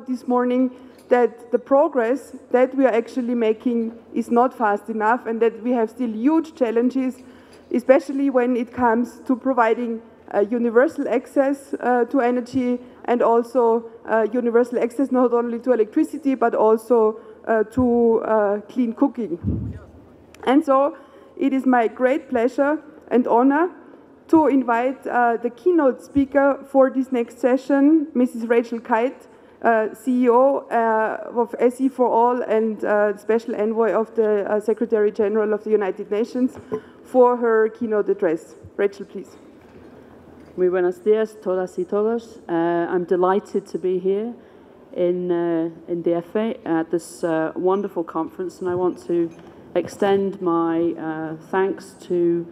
keynote this morning that the progress that we are actually making is not fast enough and that we have still huge challenges, especially when it comes to providing uh, universal access uh, to energy and also uh, universal access not only to electricity but also uh, to uh, clean cooking. And so it is my great pleasure and honor to invite uh, the keynote speaker for this next session, Mrs. Rachel Kyte, uh, CEO uh, of SE for All and uh, Special Envoy of the uh, Secretary General of the United Nations, for her keynote address. Rachel, please. Muy buenos días, todas y todos. Uh, I'm delighted to be here in, uh, in DFA at this uh, wonderful conference, and I want to extend my uh, thanks to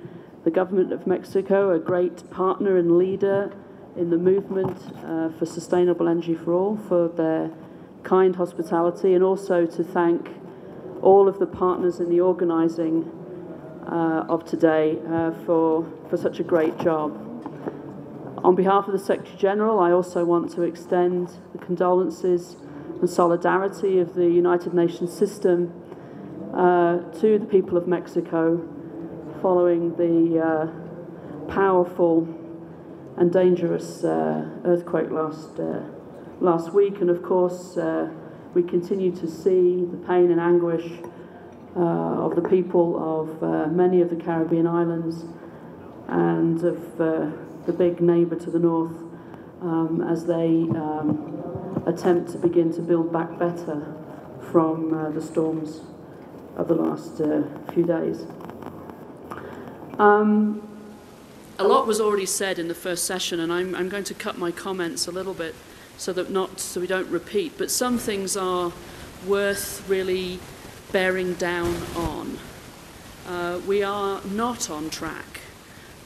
the government of Mexico, a great partner and leader in the movement uh, for sustainable energy for all, for their kind hospitality, and also to thank all of the partners in the organizing uh, of today uh, for, for such a great job. On behalf of the Secretary General, I also want to extend the condolences and solidarity of the United Nations system uh, to the people of Mexico following the uh, powerful and dangerous uh, earthquake last, uh, last week. And of course, uh, we continue to see the pain and anguish of the people of many of the Caribbean islands and of the big neighbour to the north, um, as they um, attempt to begin to build back better from uh, the storms of the last uh, few days. Um, a lot was already said in the first session, and I'm, I'm going to cut my comments a little bit so that not so we don't repeat. But some things are worth really bearing down on. Uh, we are not on track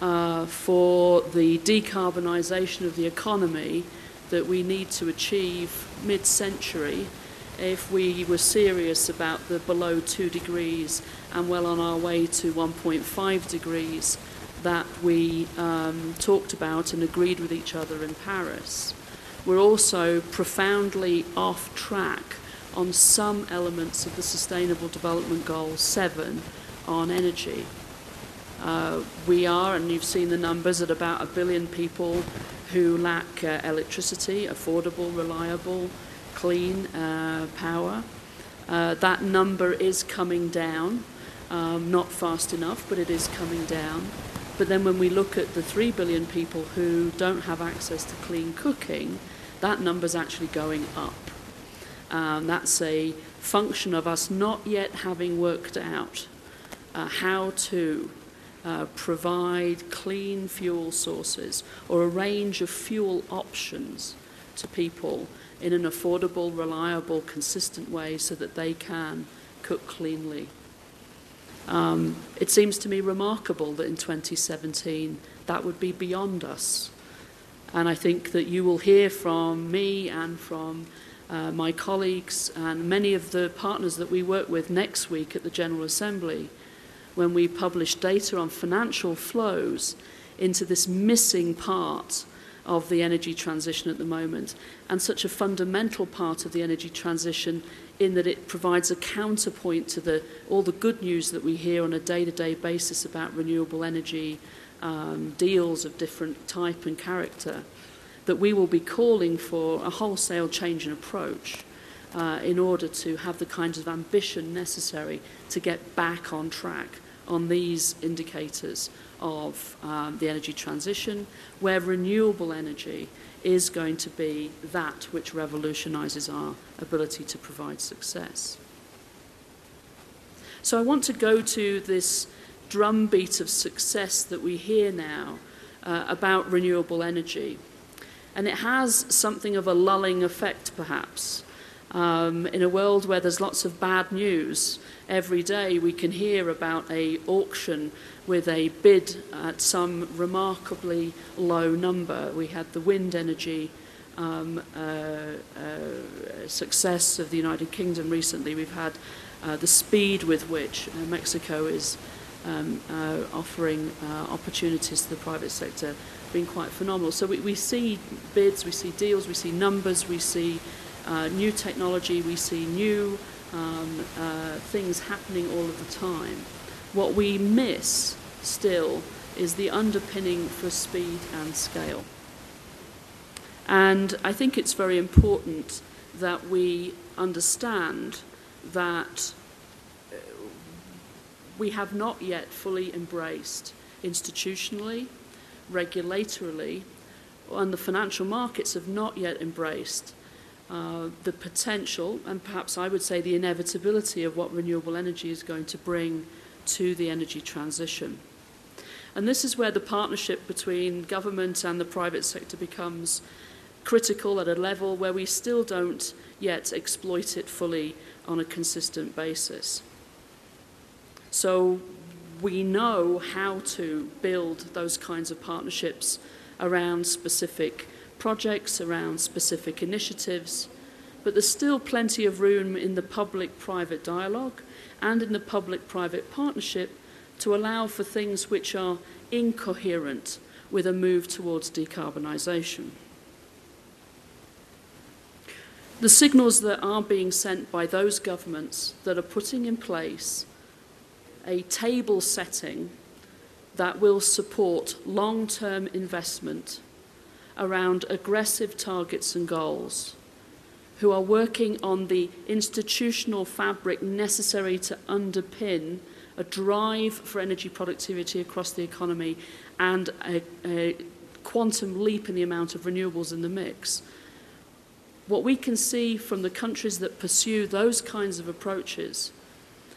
uh, for the decarbonisation of the economy that we need to achieve mid century if we were serious about the below 2 degrees and well on our way to 1.5 degrees that we um, talked about and agreed with each other in Paris. We're also profoundly off track on some elements of the Sustainable Development Goal 7 on energy. Uh, we are, and you've seen the numbers, at about a billion people who lack uh, electricity, affordable, reliable, clean uh, power. Uh, that number is coming down, um, not fast enough, but it is coming down. But then when we look at the 3 billion people who don't have access to clean cooking, that number's actually going up. Um, that's a function of us not yet having worked out uh, how to uh, provide clean fuel sources or a range of fuel options to people in an affordable, reliable, consistent way so that they can cook cleanly. Um, it seems to me remarkable that in 2017 that would be beyond us. And I think that you will hear from me and from uh, my colleagues and many of the partners that we work with next week at the General Assembly when we publish data on financial flows into this missing part of the energy transition at the moment, and such a fundamental part of the energy transition in that it provides a counterpoint to the, all the good news that we hear on a day to day basis about renewable energy um, deals of different type and character. That we will be calling for a wholesale change in approach uh, in order to have the kinds of ambition necessary to get back on track on these indicators of um, the energy transition, where renewable energy is going to be that which revolutionizes our ability to provide success. So I want to go to this drumbeat of success that we hear now uh, about renewable energy. And it has something of a lulling effect, perhaps. Um, in a world where there's lots of bad news, every day we can hear about a auction with a bid at some remarkably low number. We had the wind energy um, uh, uh, success of the United Kingdom recently. We've had uh, the speed with which Mexico is um, offering opportunities to the private sector being quite phenomenal. So we, we see bids, we see deals, we see numbers, we see uh, new technology, we see new um, uh, things happening all of the time. What we miss still is the underpinning for speed and scale. And I think it's very important that we understand that uh, we have not yet fully embraced institutionally, regulatorily, and the financial markets have not yet embraced uh, the potential and perhaps I would say the inevitability of what renewable energy is going to bring to the energy transition. And this is where the partnership between government and the private sector becomes critical at a level where we still don't yet exploit it fully on a consistent basis. So we know how to build those kinds of partnerships around specific projects, around specific initiatives, but there's still plenty of room in the public private dialogue and in the public private partnership to allow for things which are incoherent with a move towards decarbonisation. The signals that are being sent by those governments that are putting in place a table setting that will support long term investment around aggressive targets and goals, who are working on the institutional fabric necessary to underpin a drive for energy productivity across the economy and a, a quantum leap in the amount of renewables in the mix. What we can see from the countries that pursue those kinds of approaches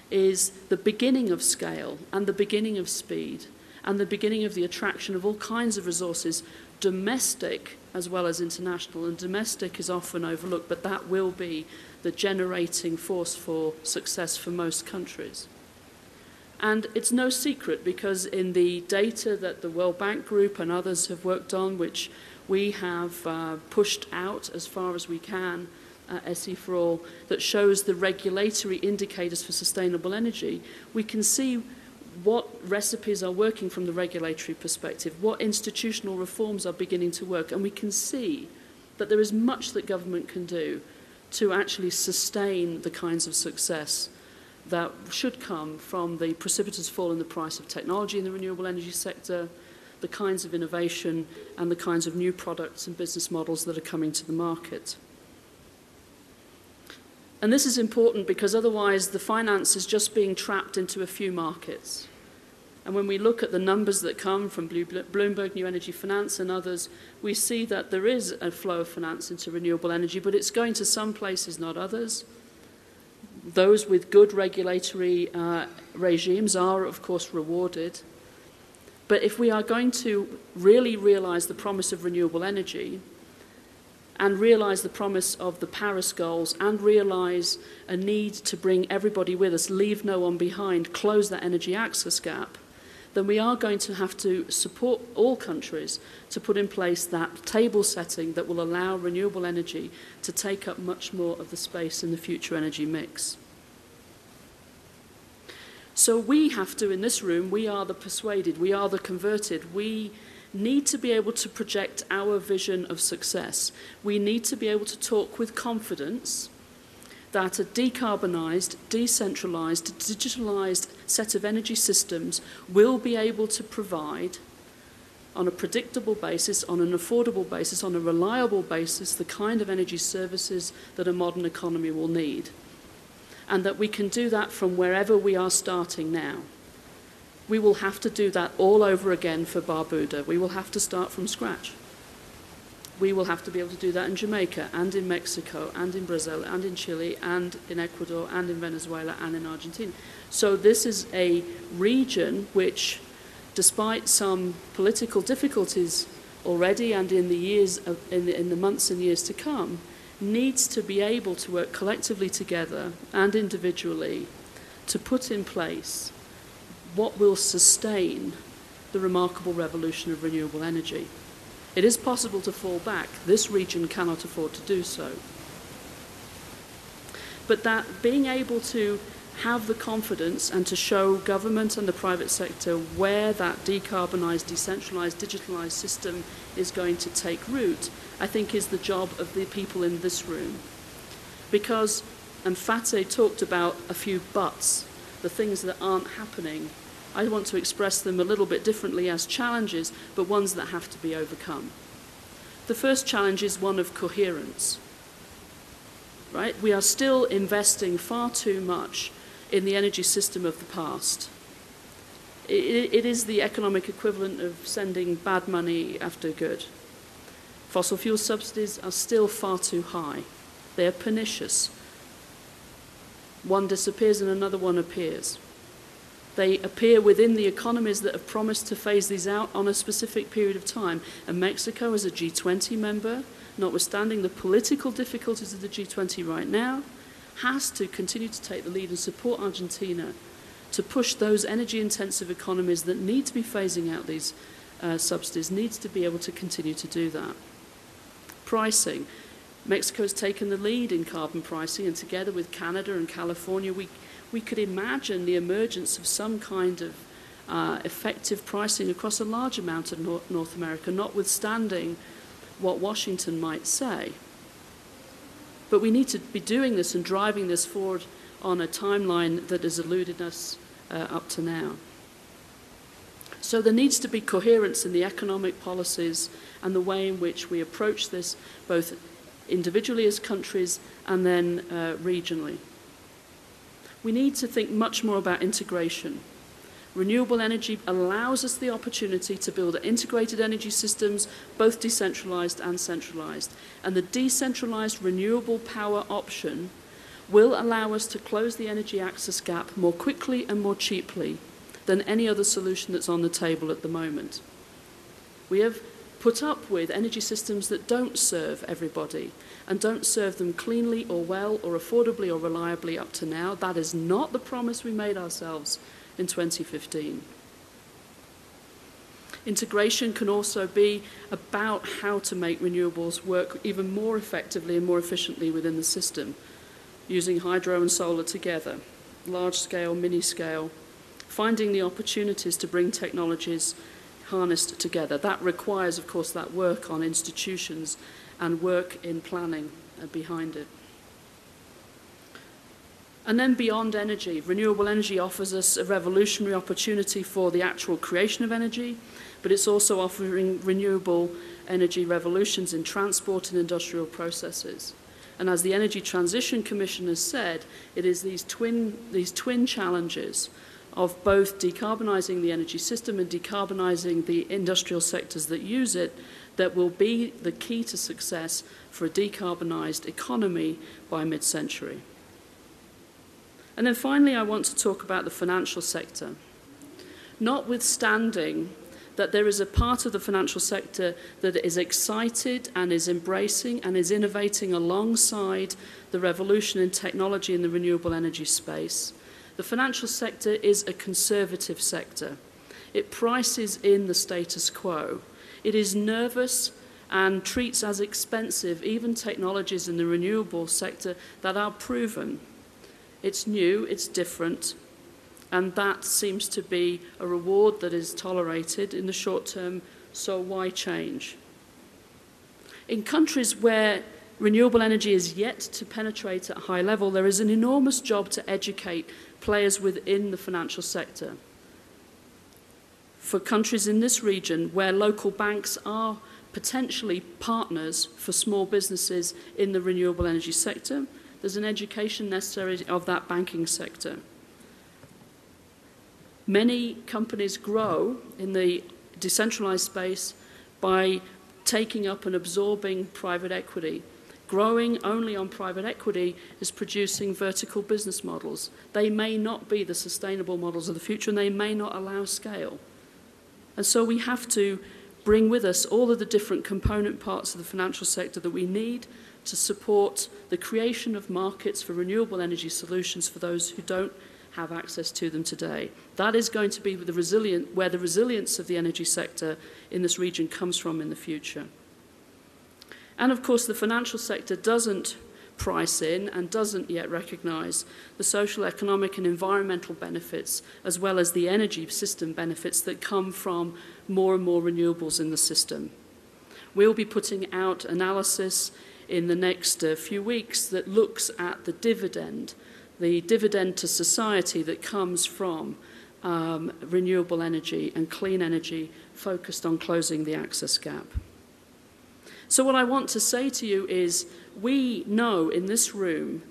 is the beginning of scale and the beginning of speed and the beginning of the attraction of all kinds of resources, domestic as well as international. And domestic is often overlooked, but that will be the generating force for success for most countries. And it's no secret because in the data that the World Bank Group and others have worked on, which we have uh, pushed out as far as we can, uh, SE for All, that shows the regulatory indicators for sustainable energy, we can see what recipes are working from the regulatory perspective, what institutional reforms are beginning to work, and we can see that there is much that government can do to actually sustain the kinds of success that should come from the precipitous fall in the price of technology in the renewable energy sector, the kinds of innovation and the kinds of new products and business models that are coming to the market. And this is important because otherwise the finance is just being trapped into a few markets. And when we look at the numbers that come from Bloomberg New Energy Finance and others, we see that there is a flow of finance into renewable energy, but it's going to some places, not others. Those with good regulatory uh, regimes are, of course, rewarded. But if we are going to really realize the promise of renewable energy, and realize the promise of the Paris goals and realize a need to bring everybody with us, leave no one behind, close that energy access gap, then we are going to have to support all countries to put in place that table setting that will allow renewable energy to take up much more of the space in the future energy mix. So we have to, in this room, we are the persuaded, we are the converted, we need to be able to project our vision of success. We need to be able to talk with confidence that a decarbonised, decentralised, digitalised set of energy systems will be able to provide on a predictable basis, on an affordable basis, on a reliable basis, the kind of energy services that a modern economy will need. And that we can do that from wherever we are starting now we will have to do that all over again for Barbuda. We will have to start from scratch. We will have to be able to do that in Jamaica and in Mexico and in Brazil and in Chile and in Ecuador and in Venezuela and in Argentina. So this is a region which, despite some political difficulties already and in the years of, in, the, in the months and years to come, needs to be able to work collectively together and individually to put in place what will sustain the remarkable revolution of renewable energy. It is possible to fall back. This region cannot afford to do so. But that being able to have the confidence and to show government and the private sector where that decarbonised, decentralised, digitalised system is going to take root, I think is the job of the people in this room. Because, and Fatih talked about a few buts, the things that aren't happening. I want to express them a little bit differently as challenges, but ones that have to be overcome. The first challenge is one of coherence. Right? We are still investing far too much in the energy system of the past. It, it is the economic equivalent of sending bad money after good. Fossil fuel subsidies are still far too high. They are pernicious. One disappears and another one appears. They appear within the economies that have promised to phase these out on a specific period of time. And Mexico, as a G20 member, notwithstanding the political difficulties of the G20 right now, has to continue to take the lead and support Argentina to push those energy intensive economies that need to be phasing out these uh, subsidies, needs to be able to continue to do that. Pricing. Mexico has taken the lead in carbon pricing, and together with Canada and California, we, we could imagine the emergence of some kind of uh, effective pricing across a large amount of North, North America, notwithstanding what Washington might say. But we need to be doing this and driving this forward on a timeline that has eluded us uh, up to now. So there needs to be coherence in the economic policies and the way in which we approach this, both individually as countries and then uh, regionally. We need to think much more about integration. Renewable energy allows us the opportunity to build integrated energy systems, both decentralized and centralized. And the decentralized renewable power option will allow us to close the energy access gap more quickly and more cheaply than any other solution that's on the table at the moment. We have put up with energy systems that don't serve everybody and don't serve them cleanly or well or affordably or reliably up to now. That is not the promise we made ourselves in 2015. Integration can also be about how to make renewables work even more effectively and more efficiently within the system, using hydro and solar together, large scale, mini scale, finding the opportunities to bring technologies harnessed together. That requires, of course, that work on institutions and work in planning uh, behind it. And then beyond energy, renewable energy offers us a revolutionary opportunity for the actual creation of energy, but it's also offering renewable energy revolutions in transport and industrial processes. And as the Energy Transition Commission has said, it is these twin, these twin challenges of both decarbonising the energy system and decarbonising the industrial sectors that use it that will be the key to success for a decarbonised economy by mid century. And then finally, I want to talk about the financial sector. Notwithstanding that there is a part of the financial sector that is excited and is embracing and is innovating alongside the revolution in technology in the renewable energy space. The financial sector is a conservative sector. It prices in the status quo. It is nervous and treats as expensive even technologies in the renewable sector that are proven. It's new, it's different, and that seems to be a reward that is tolerated in the short term, so why change? In countries where renewable energy is yet to penetrate at a high level, there is an enormous job to educate players within the financial sector. For countries in this region where local banks are potentially partners for small businesses in the renewable energy sector, there's an education necessary of that banking sector. Many companies grow in the decentralized space by taking up and absorbing private equity. Growing only on private equity is producing vertical business models. They may not be the sustainable models of the future and they may not allow scale. And so we have to bring with us all of the different component parts of the financial sector that we need to support the creation of markets for renewable energy solutions for those who don't have access to them today. That is going to be the resilient, where the resilience of the energy sector in this region comes from in the future. And of course, the financial sector doesn't price in and doesn't yet recognize the social, economic, and environmental benefits, as well as the energy system benefits that come from more and more renewables in the system. We'll be putting out analysis in the next uh, few weeks that looks at the dividend, the dividend to society that comes from um, renewable energy and clean energy focused on closing the access gap. So, what I want to say to you is we know in this room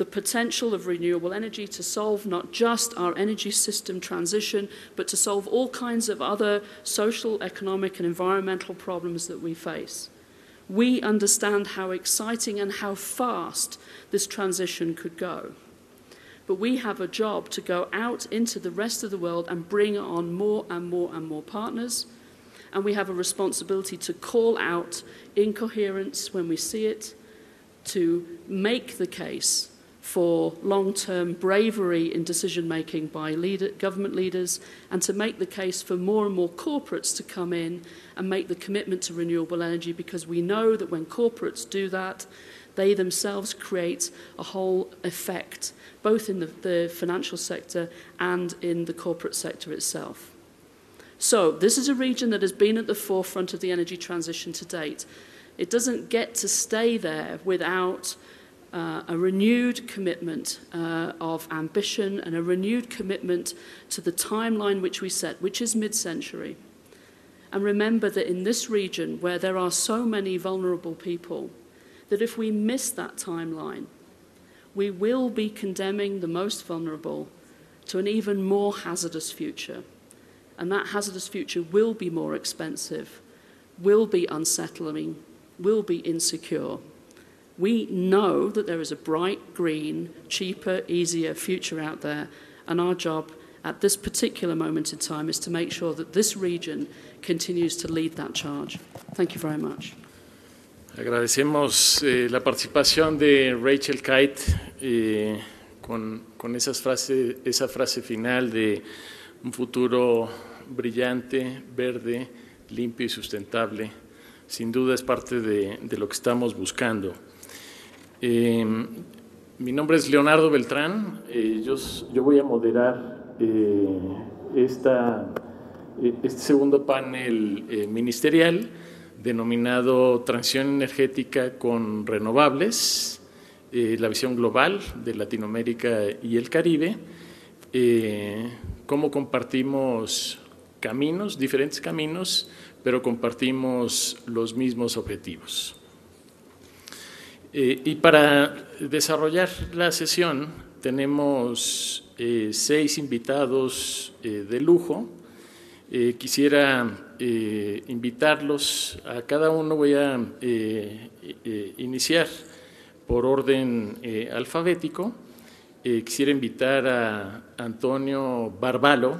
the potential of renewable energy to solve not just our energy system transition, but to solve all kinds of other social, economic, and environmental problems that we face. We understand how exciting and how fast this transition could go. But we have a job to go out into the rest of the world and bring on more and more and more partners. And we have a responsibility to call out incoherence when we see it, to make the case for long term bravery in decision making by leader, government leaders and to make the case for more and more corporates to come in and make the commitment to renewable energy because we know that when corporates do that, they themselves create a whole effect, both in the, the financial sector and in the corporate sector itself. So, this is a region that has been at the forefront of the energy transition to date. It doesn't get to stay there without uh, a renewed commitment uh, of ambition and a renewed commitment to the timeline which we set, which is mid century. And remember that in this region, where there are so many vulnerable people, that if we miss that timeline, we will be condemning the most vulnerable to an even more hazardous future. And that hazardous future will be more expensive, will be unsettling, will be insecure. We know that there is a bright, green, cheaper, easier future out there, and our job at this particular moment in time is to make sure that this region continues to lead that charge. Thank you very much. Agradecemos eh, la participación de Rachel Kyte eh, con, con esas frase, esa frase final de un futuro brillante, verde, limpio y sustentable. Sin duda es parte de, lo que estamos buscando. Eh, mi nombre es Leonardo Beltrán, eh, yo, voy a moderar eh, esta, este segundo panel ministerial denominado Transición Energética con Renovables, la visión global de Latinoamérica y el Caribe, cómo compartimos caminos, diferentes caminos, pero compartimos los mismos objetivos. Eh, y para desarrollar la sesión tenemos eh, seis invitados eh, de lujo. quisiera invitarlos a cada uno, voy a iniciar por orden alfabético. quisiera invitar a Antonio Barbalo,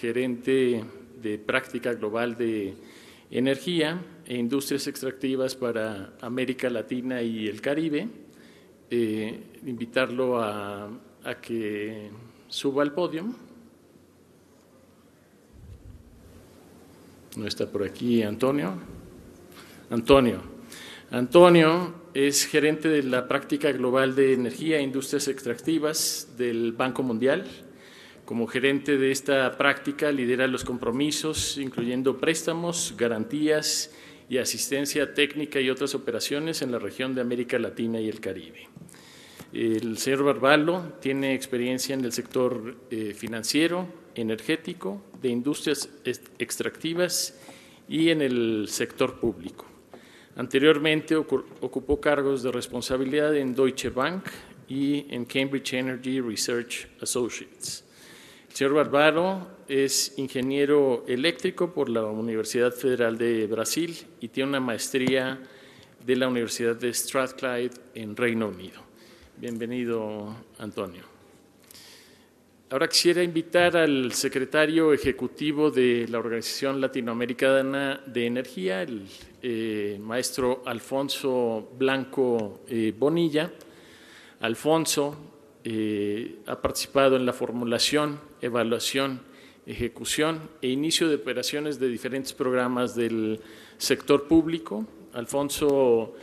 gerente de práctica global de energía e industrias extractivas para América Latina y el Caribe. Eh, invitarlo a, a que suba al podio. No está por aquí Antonio. Antonio. Antonio es gerente de la práctica global de energía e industrias extractivas del Banco Mundial. Como gerente de esta práctica, lidera los compromisos, incluyendo préstamos, garantías y asistencia técnica y otras operaciones en la región de América Latina y el Caribe. El señor Barbalo tiene experiencia en el sector eh, financiero, energético, de industrias extractivas y en el sector público. Anteriormente ocupó cargos de responsabilidad en Deutsche Bank y en Cambridge Energy Research Associates. Señor Barbaro es ingeniero eléctrico por la Universidad Federal de Brasil y tiene una maestría de la Universidad de Strathclyde en Reino Unido. Bienvenido, Antonio. Ahora quisiera invitar al secretario ejecutivo de la Organización Latinoamericana de Energía, el eh, maestro Alfonso Blanco eh, Bonilla. Alfonso eh, ha participado en la formulación, evaluación, ejecución e inicio de operaciones de diferentes programas del sector público. Alfonso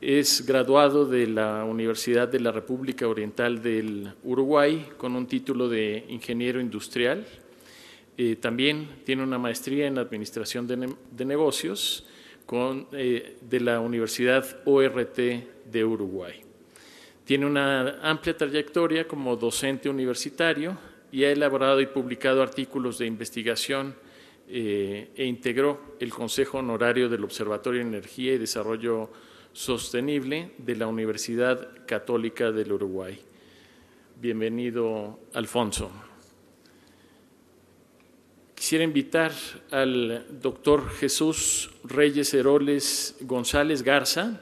es graduado de la Universidad de la República Oriental del Uruguay con un título de ingeniero industrial. Eh, también tiene una maestría en administración de negocios con, de la Universidad ORT de Uruguay. Tiene una amplia trayectoria como docente universitario y ha elaborado y publicado artículos de investigación e integró el Consejo Honorario del Observatorio de Energía y Desarrollo Sostenible de la Universidad Católica del Uruguay. Bienvenido, Alfonso. Quisiera invitar al doctor Jesús Reyes Heroles González Garza,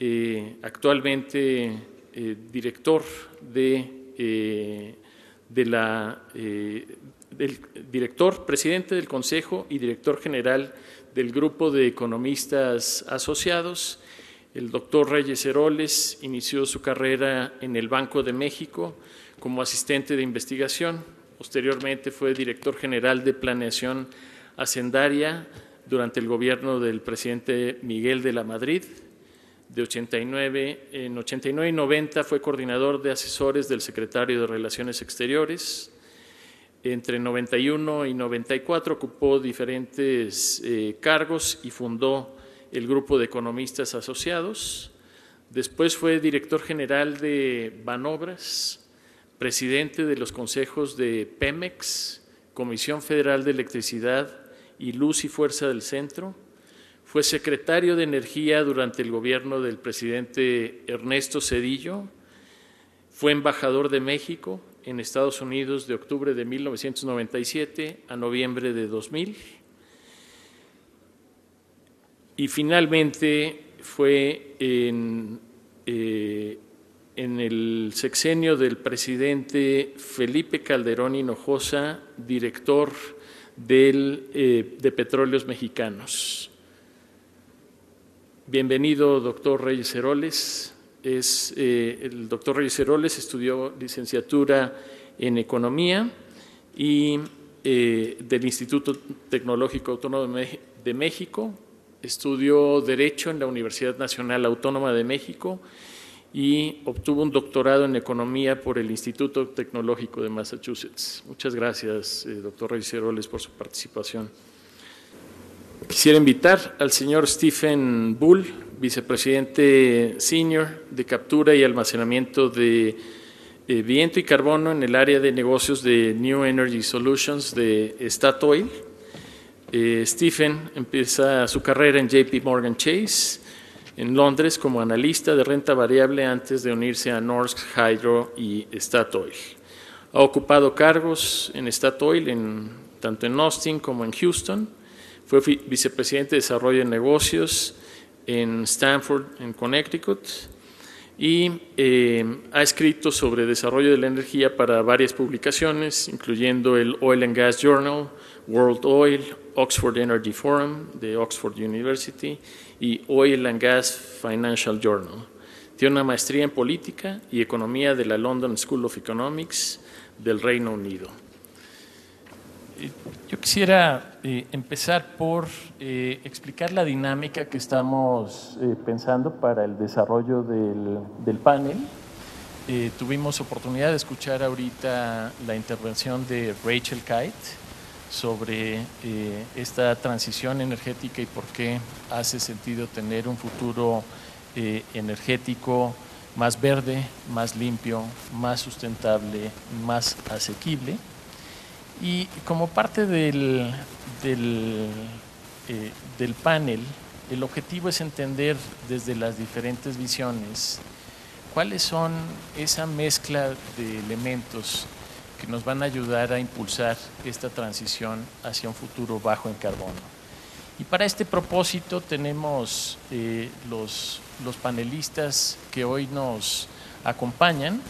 eh, actualmente eh, director de, eh, de la, del director, presidente del Consejo y director general del Grupo de Economistas Asociados el doctor Reyes Heroles inició su carrera en el Banco de México como asistente de investigación. Posteriormente fue director general de planeación hacendaria durante el gobierno del presidente Miguel de la Madrid. De 89, en 89 y 90 fue coordinador de asesores del secretario de Relaciones Exteriores. Entre 91 y 94 ocupó diferentes eh, cargos y fundó el grupo de economistas asociados. Después fue director general de Banobras, presidente de los consejos de Pemex, Comisión Federal de Electricidad y Luz y Fuerza del Centro. Fue secretario de Energía durante el gobierno del presidente Ernesto Cedillo. Fue embajador de México en Estados Unidos de octubre de 1997 a noviembre de 2000 y finalmente fue en, eh, en, el sexenio del presidente Felipe Calderón Hinojosa, director del, eh, de Petróleos Mexicanos. Bienvenido, doctor Reyes Heroles. Es, eh, el doctor Reyes Heroles estudió licenciatura en Economía y del Instituto Tecnológico Autónomo de México, estudió Derecho en la Universidad Nacional Autónoma de México y obtuvo un doctorado en Economía por el Instituto Tecnológico de Massachusetts. Muchas gracias, eh, doctor Reyes Heroles, por su participación. Quisiera invitar al señor Stephen Bull, vicepresidente senior de captura y almacenamiento de eh, viento y carbono en el área de negocios de New Energy Solutions de Statoil eh, Stephen empieza su carrera en JP Morgan Chase en Londres como analista de renta variable antes de unirse a Norsk Hydro y Statoil. Ha ocupado cargos en Statoil en, tanto en Austin como en Houston. Fue vicepresidente de desarrollo de negocios en Stanford, en Connecticut, y eh, ha escrito sobre desarrollo de la energía para varias publicaciones, incluyendo el Oil and Gas Journal, World Oil, Oxford Energy Forum de Oxford University y Oil and Gas Financial Journal. Tiene una maestría en política y economía de la London School of Economics del Reino Unido. Yo quisiera eh, empezar por eh, explicar la dinámica que estamos eh, pensando para el desarrollo del, del panel. tuvimos oportunidad de escuchar ahorita la intervención de Rachel Kite, sobre eh, esta transición energética y por qué hace sentido tener un futuro eh, energético más verde, más limpio, más sustentable, más asequible. Y como parte del, eh, del panel, el objetivo es entender desde las diferentes visiones cuáles son esa mezcla de elementos que nos van a ayudar a impulsar esta transición hacia un futuro bajo en carbono. Y para este propósito tenemos eh, los, los, panelistas que hoy nos acompañan.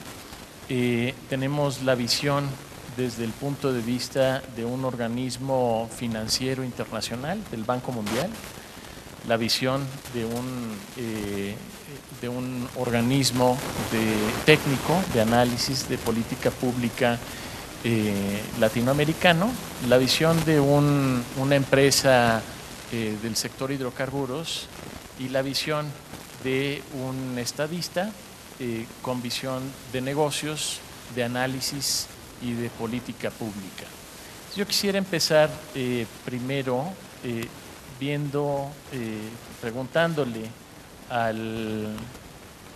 Eh, tenemos la visión desde el punto de vista de un organismo financiero internacional, del Banco Mundial, la visión de un, eh, de un organismo de, técnico de análisis de política pública eh, latinoamericano, la visión de una empresa eh, del sector hidrocarburos y la visión de un estadista con visión de negocios, de análisis y de política pública. Yo quisiera empezar primero viendo, eh, preguntándole al,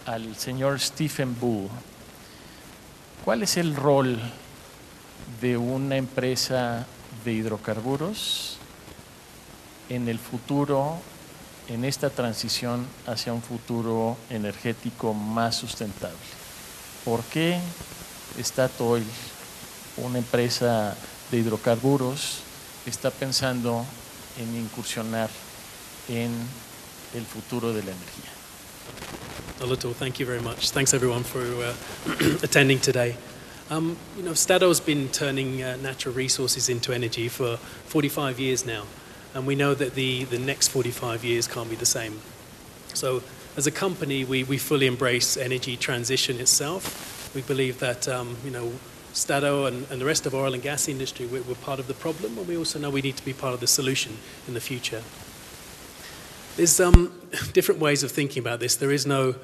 al señor Stephen Bull, ¿cuál es el rol de una empresa de hidrocarburos en el futuro, en esta transición hacia un futuro energético más sustentable? ¿Por qué Statoil, una empresa de hidrocarburos, está pensando en incursionar en el futuro de la energía. Not Thank you very much. Thanks everyone for uh, attending today. Um, you know, Statoil's been turning uh, natural resources into energy for 45 years now, and we know that the, the next 45 years can't be the same. So, as a company, we, we fully embrace energy transition itself. We believe that um, you know Stado and, and, the rest of oil and gas industry, we're, we're, part of the problem, and we also know we need to be part of the solution in the future. There's um, different ways of thinking about this. There is no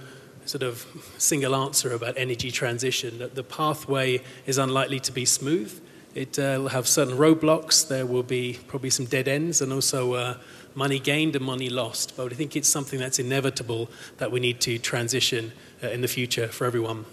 sort of single answer about energy transition. The pathway is unlikely to be smooth. It uh, will have certain roadblocks. There will be probably some dead ends and also uh, money gained and money lost. But I think it's something that's inevitable that we need to transition uh, in the future for everyone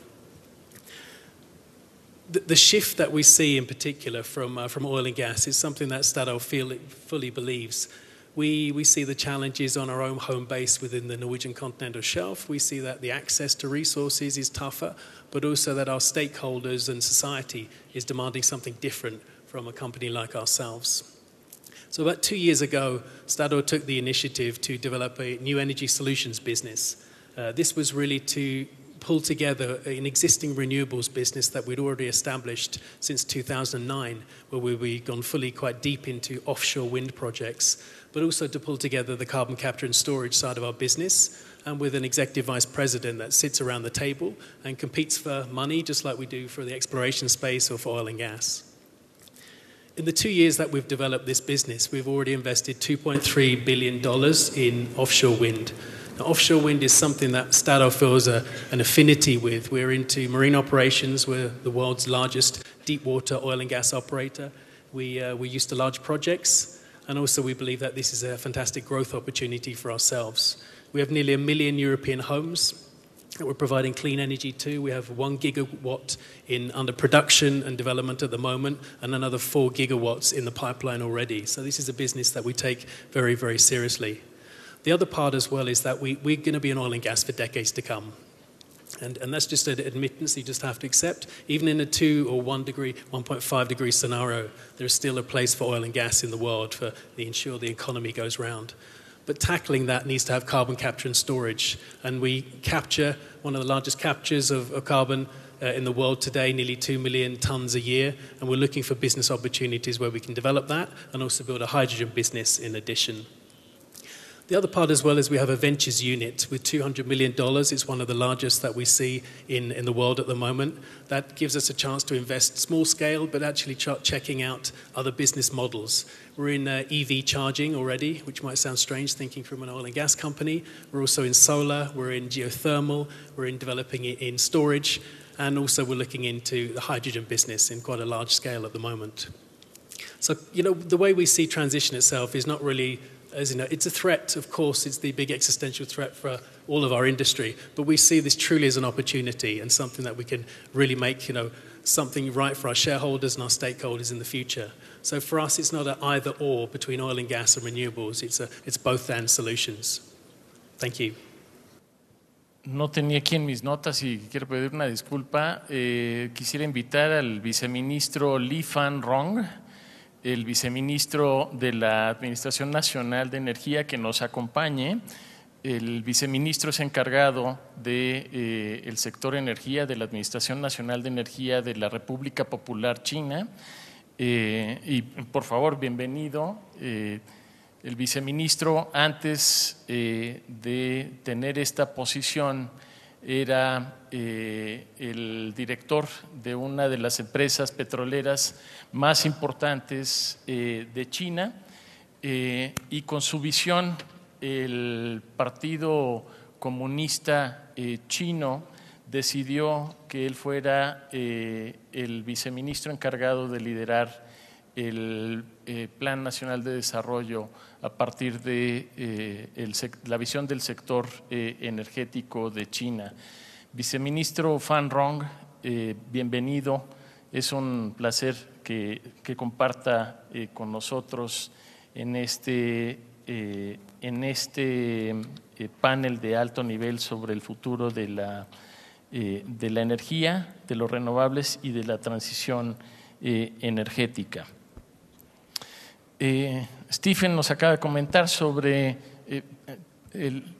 the, shift that we see in particular from, uh, from oil and gas is something that Statoil fully believes. We, we see the challenges on our own home base within the Norwegian continental shelf. We see that the access to resources is tougher, but also that our stakeholders and society is demanding something different from a company like ourselves. So, about two years ago, Statoil took the initiative to develop a new energy solutions business. Uh, this was really to pull together an existing renewables business that we'd already established since 2009, where we've gone fully quite deep into offshore wind projects, but also to pull together the carbon capture and storage side of our business, and with an executive vice president that sits around the table and competes for money, just like we do for the exploration space or for oil and gas. In the two years that we've developed this business, we've already invested $2.3 billion in offshore wind. Now, offshore wind is something that Statoil feels a, an affinity with. We're into marine operations. We're the world's largest deep water oil and gas operator. We, uh, we're used to large projects, and also we believe that this is a fantastic growth opportunity for ourselves. We have nearly a million European homes that we're providing clean energy to. We have one gigawatt in under production and development at the moment, and another four gigawatts in the pipeline already. So this is a business that we take very, very seriously. The other part as well is that we, we're going to be in oil and gas for decades to come. And, and that's just an admittance you just have to accept. Even in a 2 or 1 degree, 1.5 degree scenario, there's still a place for oil and gas in the world for the ensure the economy goes round. But tackling that needs to have carbon capture and storage. And we capture one of the largest captures of, of carbon uh, in the world today, nearly 2 million tons a year. And we're looking for business opportunities where we can develop that and also build a hydrogen business in addition. The other part as well is we have a ventures unit with $200 million. It's one of the largest that we see in, in the world at the moment. That gives us a chance to invest small scale, but actually ch- checking out other business models. We're in uh, EV charging already, which might sound strange thinking from an oil and gas company. We're also in solar, we're in geothermal, we're in developing it in storage, and also we're looking into the hydrogen business in quite a large scale at the moment. So, you know, the way we see transition itself is not really as you know, it's a threat, of course, it's the big existential threat for all of our industry, but we see this truly as an opportunity and something that we can really make, you know, something right for our shareholders and our stakeholders in the future. So for us, it's not an either or between oil and gas and renewables, it's, a, it's both and solutions. Thank you. No tenía aquí en mis notas y quiero pedir una disculpa. Eh, quisiera invitar al viceministro Li Fan Rong el viceministro de la Administración Nacional de Energía que nos acompañe. El viceministro es encargado del de, eh, sector energía de la Administración Nacional de Energía de la República Popular China. Eh, y por favor, bienvenido. Eh, el viceministro, antes de tener esta posición, era eh, el director de una de las empresas petroleras más importantes eh, de China eh, y con su visión el Partido Comunista Chino decidió que él fuera el viceministro encargado de liderar el Plan Nacional de Desarrollo a partir de eh, la visión del sector eh, energético de China. Viceministro Fan Rong, bienvenido. Es un placer que, que comparta con nosotros en este, en este panel de alto nivel sobre el futuro de la, de la energía, de los renovables y de la transición energética. Eh, Stephen nos acaba de comentar sobre eh,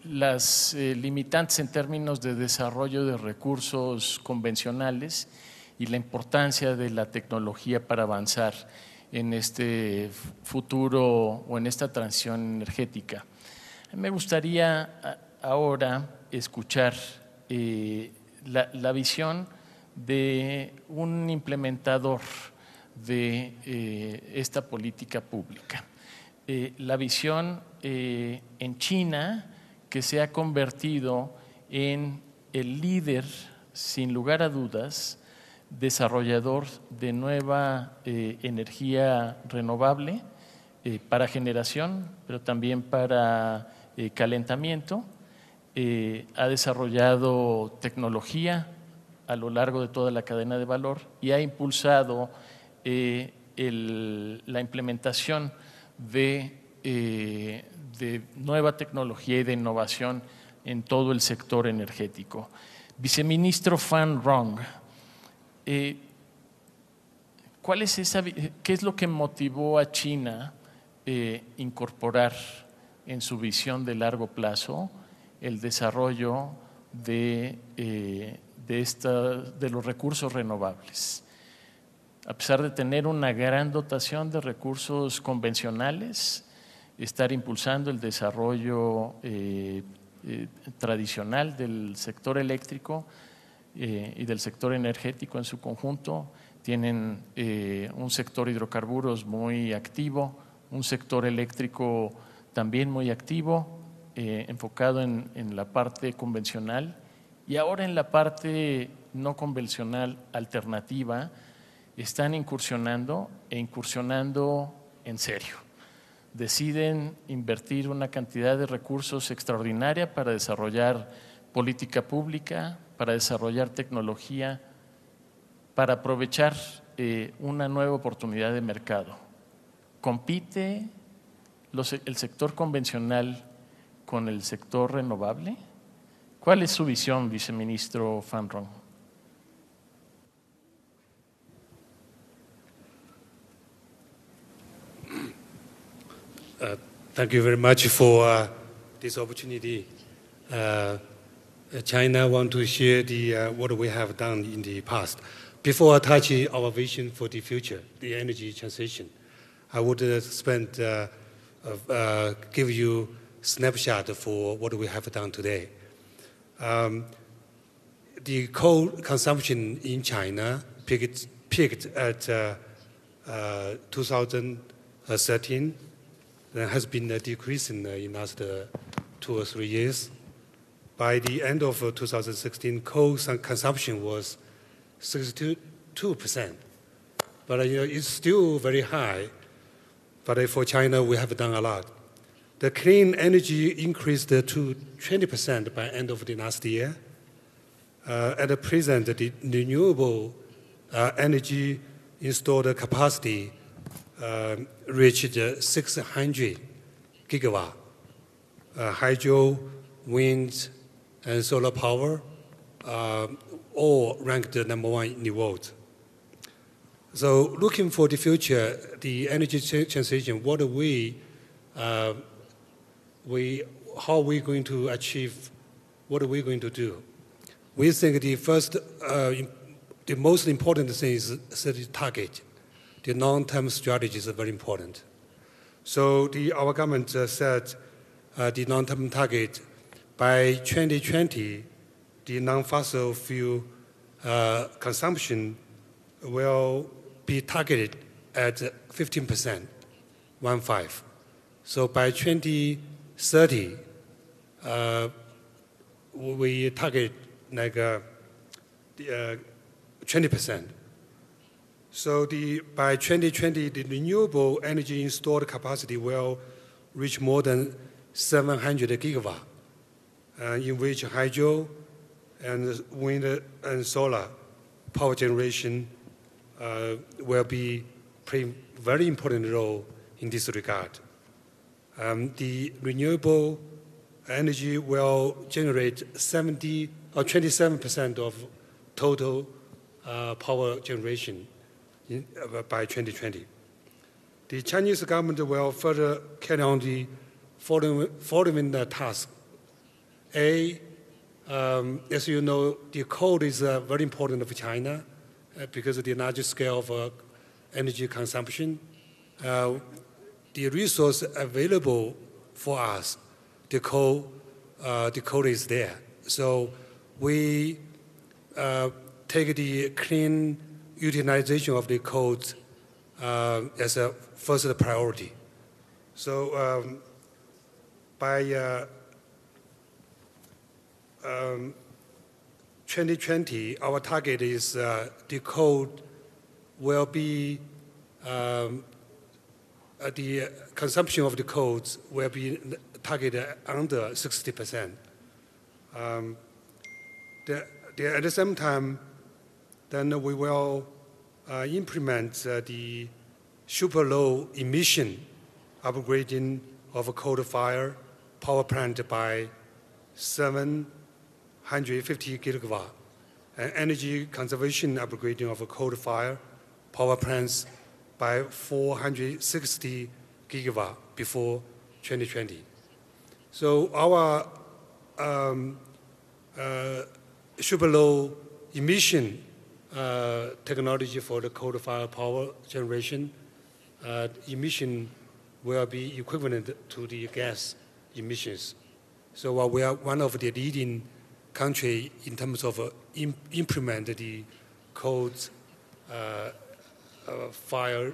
las eh, limitantes en términos de desarrollo de recursos convencionales y la importancia de la tecnología para avanzar en este futuro o en esta transición energética. Me gustaría ahora escuchar la visión de un implementador de eh, esta política pública. Eh, la visión eh, en China, que se ha convertido en el líder, sin lugar a dudas, desarrollador de nueva energía renovable para generación, pero también para calentamiento. ha desarrollado tecnología a lo largo de toda la cadena de valor y ha impulsado eh, la implementación de, eh, de, nueva tecnología y de innovación en todo el sector energético. Viceministro Fan Rong, eh, ¿cuál es esa, ¿qué es lo que motivó a China incorporar en su visión de largo plazo el desarrollo de, de, esta, de los recursos renovables? A pesar de tener una gran dotación de recursos convencionales, estar impulsando el desarrollo eh, eh, tradicional del sector eléctrico eh, y del sector energético en su conjunto. Tienen un sector hidrocarburos muy activo, un sector eléctrico también muy activo, enfocado en, en la parte convencional y ahora en la parte no convencional alternativa están incursionando e incursionando en serio. Deciden invertir una cantidad de recursos extraordinaria para desarrollar política pública, para desarrollar tecnología, para aprovechar eh, una nueva oportunidad de mercado. ¿Compite el sector convencional con el sector renovable? ¿Cuál es su visión, viceministro Fanron? Thank you very much for uh, this opportunity. Uh, China want to share the, uh, what we have done in the past. Before I touch our vision for the future, the energy transition, I would uh, spend, give you snapshot for what we have done today. Um, the coal consumption in China peaked, peaked at 2013 there has been a decrease in the last uh, two or three years. By the end of uh, 2016, coal consumption was 62%. But uh, it's still very high. But for China, we have done a lot. The clean energy increased to 20% by end of the last year. Uh, at the present, the renewable uh, energy installed capacity uh, reached 600 gigawatt. Uh, hydro, wind, and solar power uh, all ranked the number one in the world. So, looking for the future, the energy transition, what are we, uh, we, how are we going to achieve? What are we going to do? We think the first, uh, the most important thing is set a target the long-term strategy is very important. So the, our government uh, said uh, the long-term target by 2020, the non-fossil fuel uh, consumption will be targeted at 15%, one five. So by 2030, uh, we target like 20%. So the, by 2020, the renewable energy installed capacity will reach more than 700 gigawatt, uh, in which hydro and wind and solar power generation uh, will be play very important role in this regard. Um, the renewable energy will generate 70 or 27% of total uh, power generation in, uh, by 2020. The Chinese government will further carry on the following, following the task. A, um, as you know, the coal is uh, very important for China uh, because of the large scale of uh, energy consumption. Uh, the resource available for us, the coal, uh, the coal is there. So we take the clean utilization of the codes uh, as a first priority. So um, by uh, um, 2020, our target is uh, the code will be um, uh, the consumption of the codes will be targeted under 60%. Um, the, the, at the same time, then we will implement uh, the super low emission upgrading of a coal fire power plant by 750 gigawatt, and energy conservation upgrading of a coal fire power plants by 460 gigawatt before 2020. So our um, uh, super low emission uh, technology for the coal-fired power generation uh, emission will be equivalent to the gas emissions. So uh, we are one of the leading country in terms of uh, imp implement the codes uh, uh, fire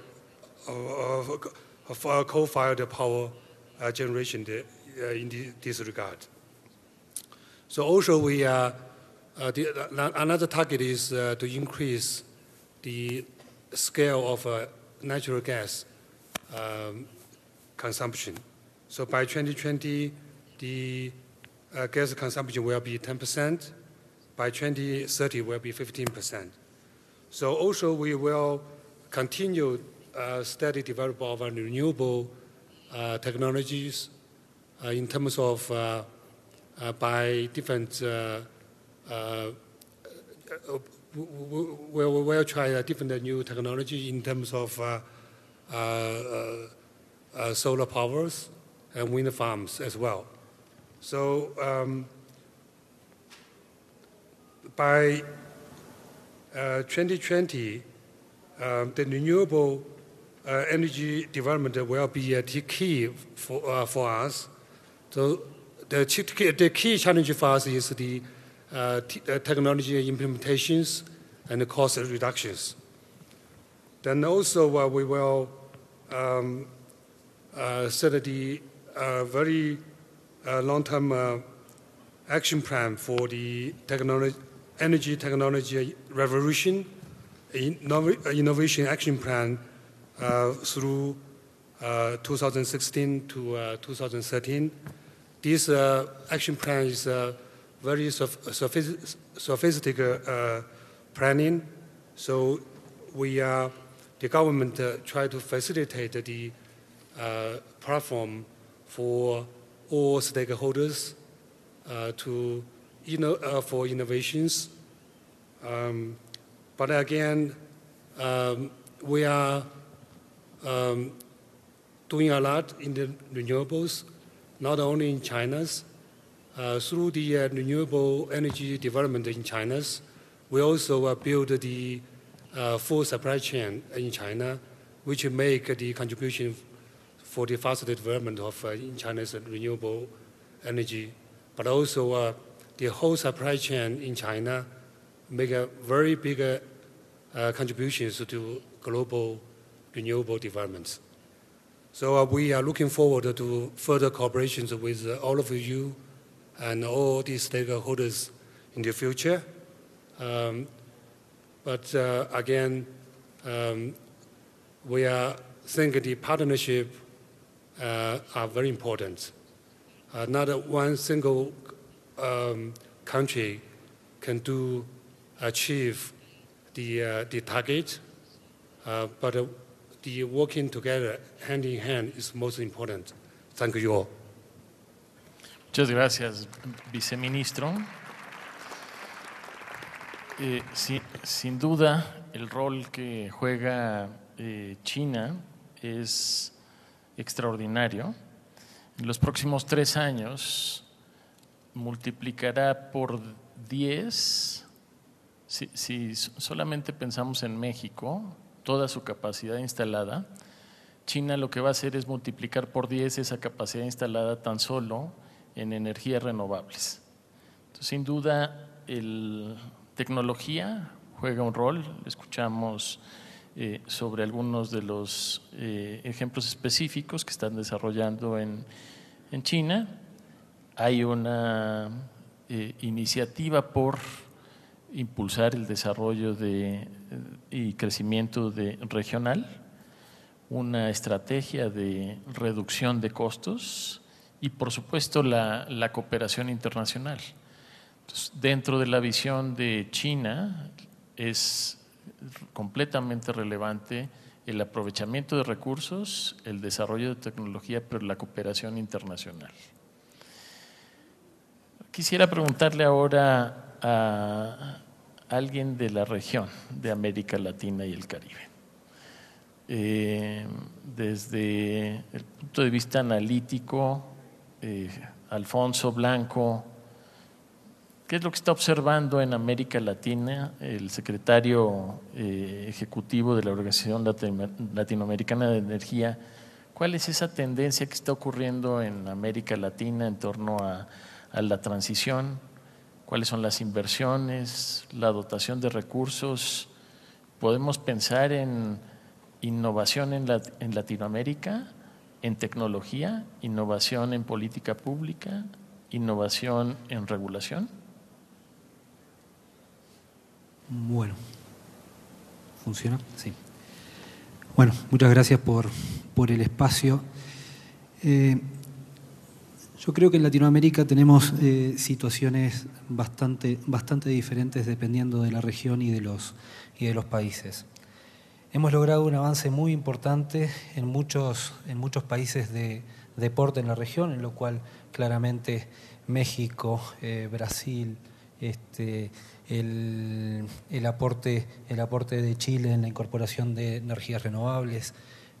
uh, coal-fired power generation in this regard. So also we are uh, the, uh, another target is uh, to increase the scale of uh, natural gas um, consumption. So by 2020, the uh, gas consumption will be 10%. By 2030, will be 15%. So also we will continue uh, steady development of renewable technologies in terms of by different uh, we'll, we'll try a different new technology in terms of uh, uh, solar powers and wind farms as well. So um, by 2020, um, the renewable uh, energy development will be a key for, uh, for us. So the, the key challenge for us is the uh, uh, technology implementations and cost reductions. Then also uh, we will um, set the very long-term action plan for the technology, energy technology revolution, innovation action plan uh, through uh, 2016 to uh, 2013. This action plan is very sophisticated uh, planning. So we are, the government uh, try to facilitate the uh, platform for all stakeholders uh, to, you know, uh, for innovations. Um, but again, um, we are um, doing a lot in the renewables, not only in China's, uh, through the uh, renewable energy development in China, we also uh, build the full supply chain in China, which make the contribution for the faster development of in China's renewable energy, but also the whole supply chain in China make a very big uh, contributions to global renewable developments. So uh, we are looking forward to further cooperations with uh, all of you and all these stakeholders in the future. Um, but uh, again, um, we are think the partnership uh, are very important. Uh, not one single um, country can do achieve the, uh, the target, uh, but uh, the working together hand in hand is most important. Thank you all. Muchas gracias, viceministro. Eh, sin duda, el rol que juega eh, China es extraordinario. En los próximos tres años multiplicará por 10, si, si solamente pensamos en México, toda su capacidad instalada, China lo que va a hacer es multiplicar por 10 esa capacidad instalada tan solo en energías renovables. Sin duda, el tecnología juega un rol. Escuchamos eh, sobre algunos de los eh, ejemplos específicos que están desarrollando en, en China. Hay una eh, iniciativa por impulsar el desarrollo de, y crecimiento de, regional, una estrategia de reducción de costos y, por supuesto, la, la cooperación internacional. Dentro de la visión de China es completamente relevante el aprovechamiento de recursos, el desarrollo de tecnología, pero la cooperación internacional. Quisiera preguntarle ahora a alguien de la región de América Latina y el Caribe. Eh, desde el punto de vista analítico, eh, Alfonso Blanco, ¿Qué es lo que está observando en América Latina el secretario eh, ejecutivo de la Organización Latinoamericana de Energía? ¿Cuál es esa tendencia que está ocurriendo en América Latina en torno a, la transición? ¿Cuáles son las inversiones, la dotación de recursos? ¿Podemos pensar en innovación en, en Latinoamérica, en tecnología, innovación en política pública, innovación en regulación? Bueno, ¿funciona? Sí. Bueno, muchas gracias por, el espacio. Eh, yo creo que en Latinoamérica tenemos eh, situaciones bastante, bastante diferentes dependiendo de la región y de los, y de los países. Hemos logrado un avance muy importante en muchos, en muchos países de deporte en la región, en lo cual claramente México, eh, Brasil, este, el, aporte, el aporte de Chile en la incorporación de energías renovables,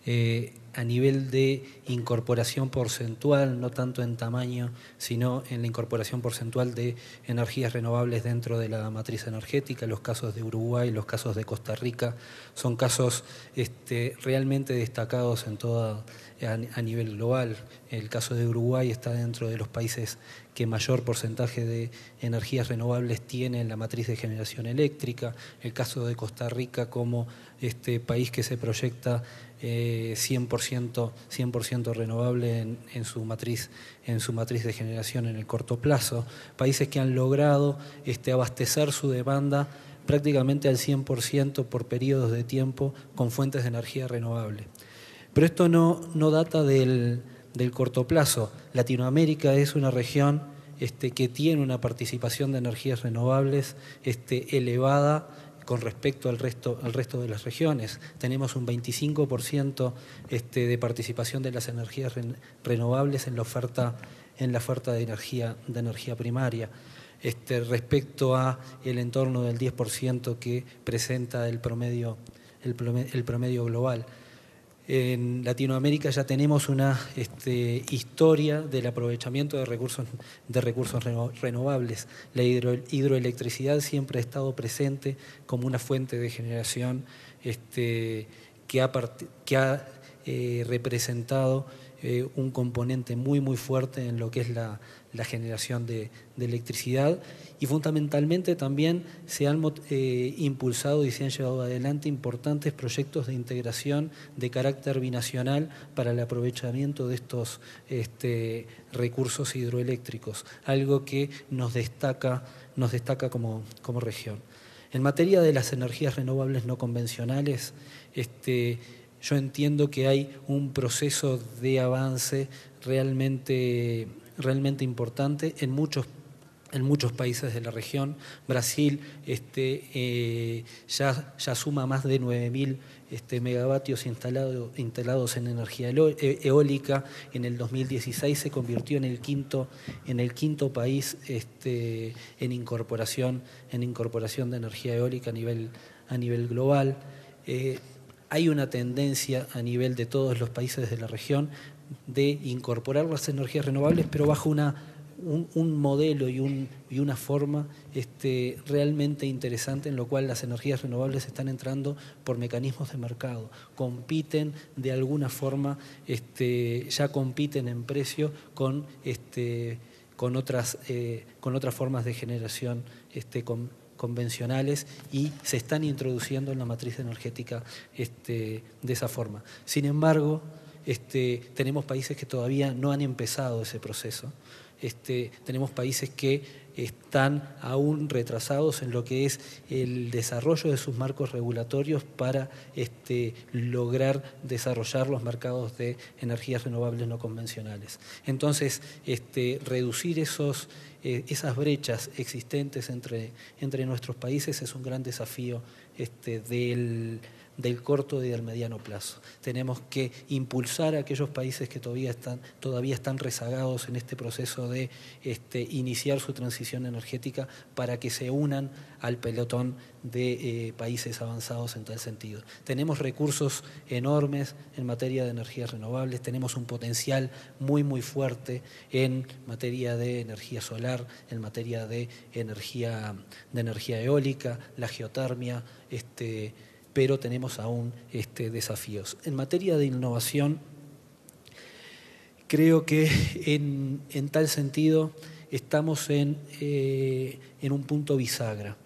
eh, a nivel de incorporación porcentual, no tanto en tamaño, sino en la incorporación porcentual de energías renovables dentro de la matriz energética. Los casos de Uruguay, los casos de Costa Rica, son casos este, realmente destacados en toda, a, nivel global. El caso de Uruguay está dentro de los países que mayor porcentaje de energías renovables tiene en la matriz de generación eléctrica. El caso de Costa Rica como este país que se proyecta 100%, eh, 100 renovable en, su matriz, en su matriz de generación en el corto plazo. Países que han logrado este, abastecer su demanda prácticamente al 100% por periodos de tiempo con fuentes de energía renovable. Pero esto no, no data del, del, corto plazo. Latinoamérica es una región este, que tiene una participación de energías renovables este, elevada con respecto al resto, al resto de las regiones. Tenemos un 25% este, de participación de las energías renovables en la oferta, en la oferta de, energía, de energía primaria. Este, respecto a el entorno del 10% que presenta el promedio, el promedio global. En Latinoamérica ya tenemos una este, historia del aprovechamiento de recursos, de recursos renovables. La hidroelectricidad siempre ha estado presente como una fuente de generación este, que ha, que ha eh, representado eh, un componente muy muy fuerte en lo que es la, la generación de, electricidad y fundamentalmente también se han eh, impulsado y se han llevado adelante importantes proyectos de integración de carácter binacional para el aprovechamiento de estos este, recursos hidroeléctricos, algo que nos destaca, nos destaca como, como región. En materia de las energías renovables no convencionales, este, yo entiendo que hay un proceso de avance realmente, realmente importante en muchos en muchos países de la región. Brasil este, eh, ya, ya suma más de 9.000 este, megavatios instalado, instalados en energía e, eólica. En el 2016 se convirtió en el quinto, en el quinto país este, en, incorporación, en incorporación de energía eólica a nivel, a nivel global. Eh, hay una tendencia a nivel de todos los países de la región de incorporar las energías renovables, pero bajo una un, modelo y, un, y, una forma este, realmente interesante en lo cual las energías renovables están entrando por mecanismos de mercado, compiten de alguna forma, este, ya compiten en precio con, este, con, otras, eh, con otras formas de generación convencionales y se están introduciendo en la matriz energética este, de esa forma. Sin embargo, este, tenemos países que todavía no han empezado ese proceso. Este, tenemos países que están aún retrasados en lo que es el desarrollo de sus marcos regulatorios para este, lograr desarrollar los mercados de energías renovables no convencionales. Entonces, este, reducir esos, eh, esas brechas existentes entre, entre nuestros países es un gran desafío este, del del corto y del mediano plazo. Tenemos que impulsar a aquellos países que todavía están, todavía están rezagados en este proceso de este, iniciar su transición energética para que se unan al pelotón de eh, países avanzados en tal sentido. Tenemos recursos enormes en materia de energías renovables, tenemos un potencial muy muy fuerte en materia de energía solar, en materia de energía, de energía eólica, la geotermia, este, pero tenemos aún este, desafíos. En materia de innovación, creo que en, tal sentido estamos en, eh, en, un punto bisagra,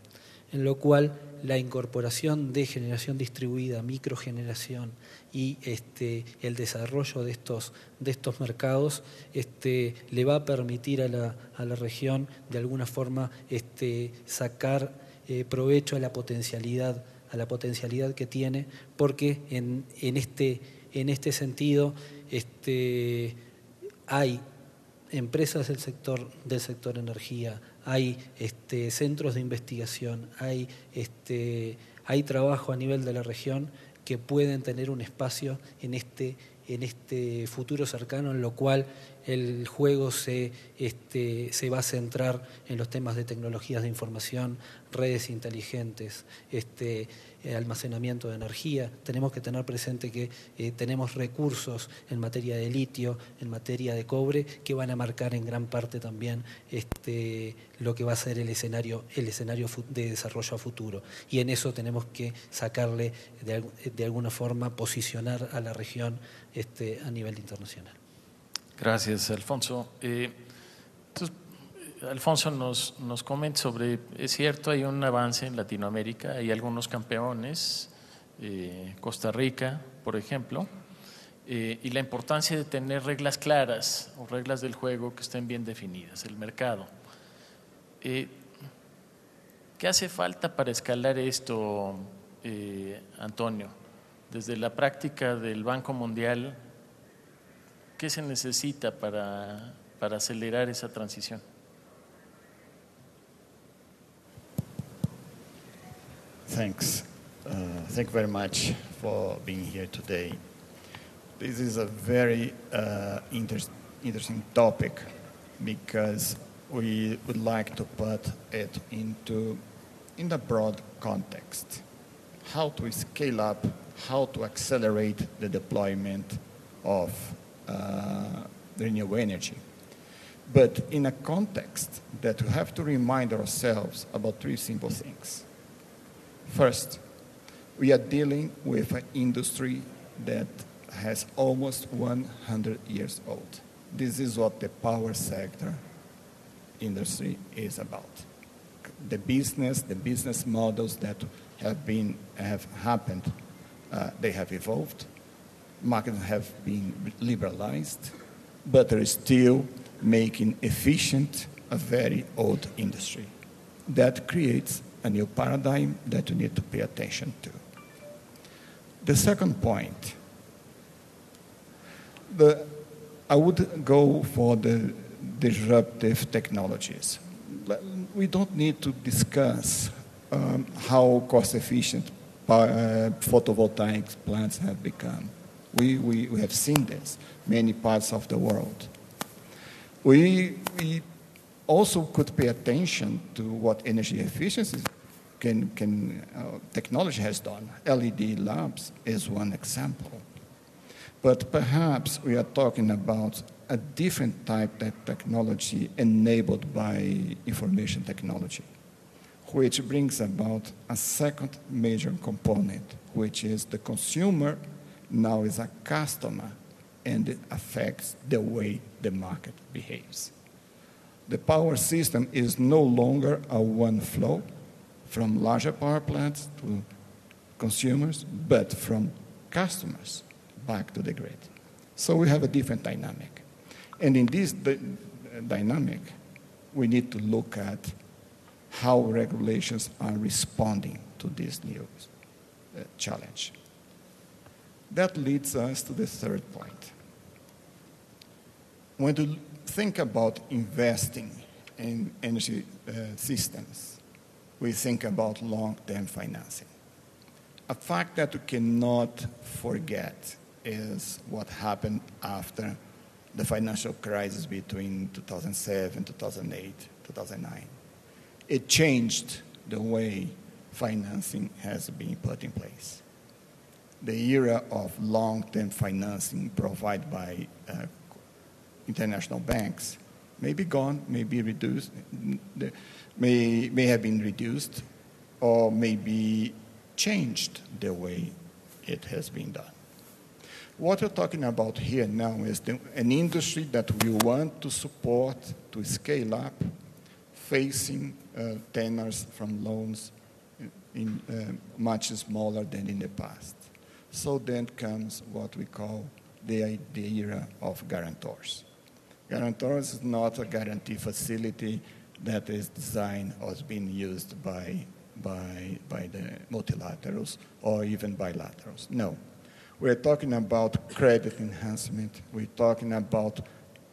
en lo cual la incorporación de generación distribuida, microgeneración y este, el desarrollo de estos, de estos mercados este, le va a permitir a la, a la región de alguna forma este, sacar eh, provecho a la potencialidad a la potencialidad que tiene, porque en, este, en este sentido este, hay empresas del sector, del sector energía, hay este, centros de investigación, hay, este, hay trabajo a nivel de la región que pueden tener un espacio en este, en este futuro cercano, en lo cual el juego se, este, se va a centrar en los temas de tecnologías de información, redes inteligentes, este, eh, almacenamiento de energía. Tenemos que tener presente que eh, tenemos recursos en materia de litio, en materia de cobre, que van a marcar en gran parte también este, lo que va a ser el escenario, el escenario de desarrollo a futuro. Y en eso tenemos que sacarle, de, alguna forma, posicionar a la región este, a nivel internacional. Gracias, Alfonso. Eh, Alfonso nos, nos comenta sobre, es cierto, hay un avance en Latinoamérica, hay algunos campeones, eh, Costa Rica, por ejemplo, eh, y la importancia de tener reglas claras o reglas del juego que estén bien definidas, el mercado. ¿Qué hace falta para escalar esto, Antonio? Desde la práctica del Banco Mundial ¿Qué se necesita para, para acelerar esa transición? Thanks. Uh, thank you very much for being here today. This is a very uh, inter interesting topic because we would like to put it into in the broad context. How to scale up, how to accelerate the deployment of renewable energy. But in a context that we have to remind ourselves about three simple things. First, we are dealing with an industry that has almost 100 years old. This is what the power sector industry is about. The business, the business models that have been have happened, uh, they have evolved markets have been liberalized, but they're still making efficient a very old industry. That creates a new paradigm that we need to pay attention to. The second point, the, I would go for the disruptive technologies. We don't need to discuss um, how cost efficient uh, photovoltaic plants have become. We, we, we have seen this many parts of the world. We, we also could pay attention to what energy efficiency can, can, uh, technology has done. LED lamps is one example. But perhaps we are talking about a different type of technology enabled by information technology, which brings about a second major component, which is the consumer now is a customer and it affects the way the market behaves. The power system is no longer a one flow from larger power plants to consumers, but from customers back to the grid. So we have a different dynamic. And in this dynamic, we need to look at how regulations are responding to this new uh, challenge. That leads us to the third point. When you think about investing in energy uh, systems, we think about long-term financing. A fact that we cannot forget is what happened after the financial crisis between 2007, 2008, 2009. It changed the way financing has been put in place the era of long-term financing provided by uh, international banks may be gone, may be reduced, may, may have been reduced, or may be changed the way it has been done. What we're talking about here now is the, an industry that we want to support, to scale up, facing uh, tenors from loans in, uh, much smaller than in the past. So then comes what we call the, the era of guarantors. Guarantors is not a guarantee facility that is designed or is being used by, by, by the multilaterals or even bilaterals. No. We're talking about credit enhancement. We're talking about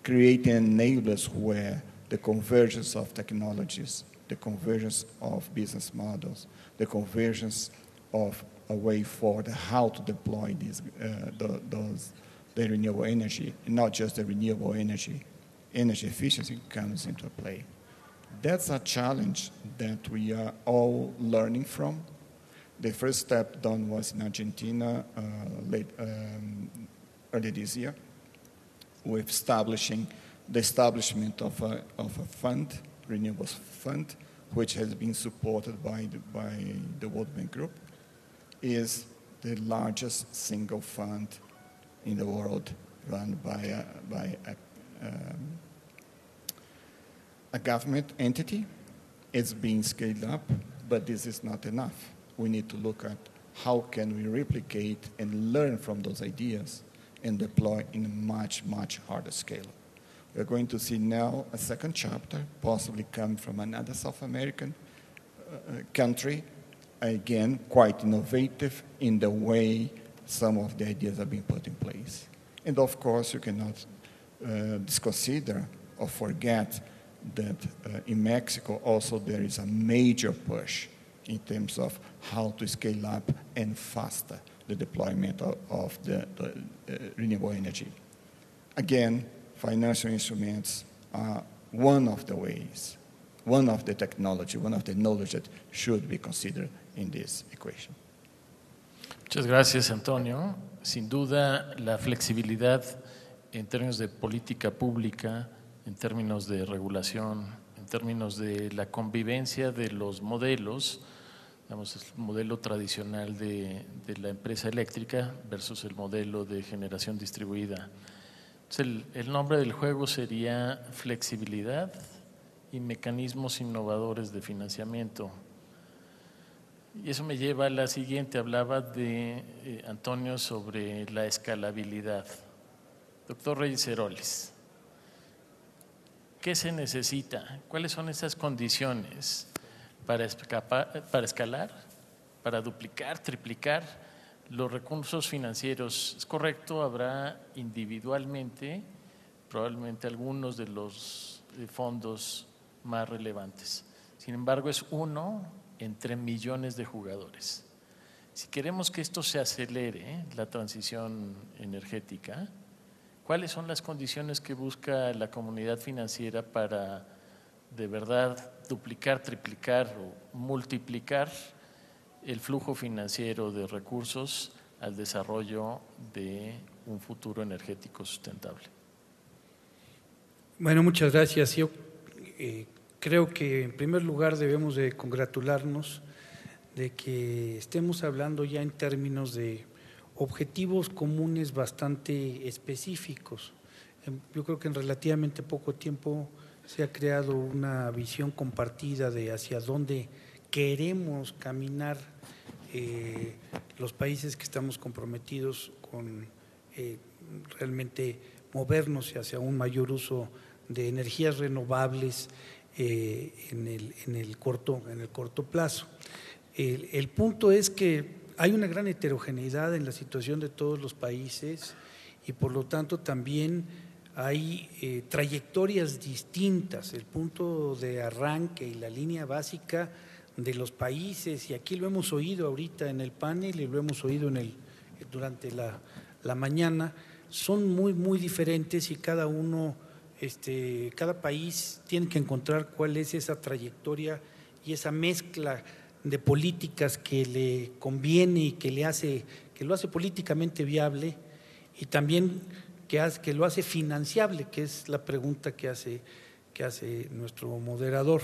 creating enablers where the convergence of technologies, the convergence of business models, the convergence of a way forward how to deploy these, uh, the, those, the renewable energy, not just the renewable energy. Energy efficiency comes into play. That's a challenge that we are all learning from. The first step done was in Argentina uh, late, um, early this year with establishing the establishment of a, of a fund, renewables fund, which has been supported by the, by the World Bank Group is the largest single fund in the world run by a, by a, um, a government entity. It's being scaled up, but this is not enough. We need to look at how can we replicate and learn from those ideas and deploy in a much, much harder scale. We're going to see now a second chapter, possibly come from another South American uh, uh country again, quite innovative in the way some of the ideas are being put in place. And of course, you cannot uh, disconsider or forget that uh, in Mexico also there is a major push in terms of how to scale up and faster the deployment of, of the, the uh, renewable energy. Again, financial instruments are one of the ways, one of the technology, one of the knowledge that should be considered in this equation. Muchas gracias, Antonio. Sin duda, la flexibilidad en términos de política pública, en términos de regulación, en términos de la convivencia de los modelos, digamos, el modelo tradicional de, la empresa eléctrica versus el modelo de generación distribuida. el, el nombre del juego sería flexibilidad y mecanismos innovadores de financiamiento. Y eso me lleva a la siguiente. Hablaba de eh, Antonio sobre la escalabilidad. Doctor Reyes Heroles, ¿qué se necesita? ¿Cuáles son esas condiciones para, escalar, para duplicar, triplicar los recursos financieros. Es correcto, habrá individualmente probablemente algunos de los eh, fondos más relevantes. Sin embargo, es uno entre millones de jugadores. Si queremos que esto se acelere, la transición energética, ¿cuáles son las condiciones que busca la comunidad financiera para de verdad duplicar, triplicar o multiplicar el flujo financiero de recursos al desarrollo de un futuro energético sustentable? Bueno, muchas gracias. Yo eh, creo que en primer lugar debemos de congratularnos de que estemos hablando ya en términos de objetivos comunes bastante específicos. Em, yo creo que en relativamente poco tiempo se ha creado una visión compartida de hacia dónde queremos caminar eh, los países que estamos comprometidos con eh, realmente movernos hacia un mayor uso de energías renovables eh, en, el, en, el, corto, en el corto plazo. El, el, punto es que hay una gran heterogeneidad en la situación de todos los países y por lo tanto también hay eh, trayectorias distintas. El punto de arranque y la línea básica de los países, y aquí lo hemos oído ahorita en el panel y lo hemos oído en el, durante la, la mañana, son muy, muy diferentes y cada uno este, cada país tiene que encontrar cuál es esa trayectoria y esa mezcla de políticas que le conviene y que le hace, que lo hace políticamente viable y también que, hace, que lo hace financiable, que es la pregunta que hace, que hace nuestro moderador.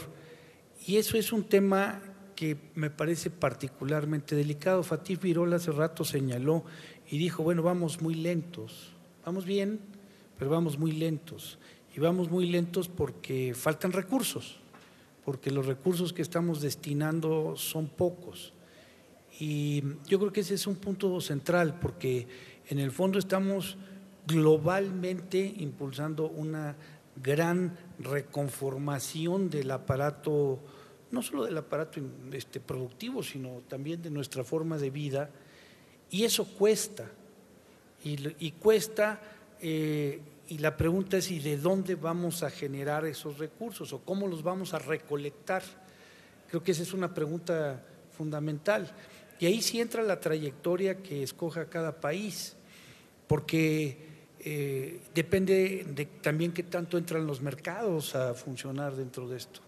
Y eso es un tema que me parece particularmente delicado. Fatih Virol hace rato señaló y dijo, bueno, vamos muy lentos, vamos bien, pero vamos muy lentos y vamos muy lentos porque faltan recursos, porque los recursos que estamos destinando son pocos. Y yo creo que ese es un punto central, porque en el fondo estamos globalmente impulsando una gran reconformación del aparato, no solo del aparato este, productivo, sino también de nuestra forma de vida, y eso cuesta, y, cuesta eh, y la pregunta es, ¿y de dónde vamos a generar esos recursos o cómo los vamos a recolectar? Creo que esa es una pregunta fundamental. Y ahí sí entra la trayectoria que escoja cada país, porque eh, depende de también qué tanto entran los mercados a funcionar dentro de esto.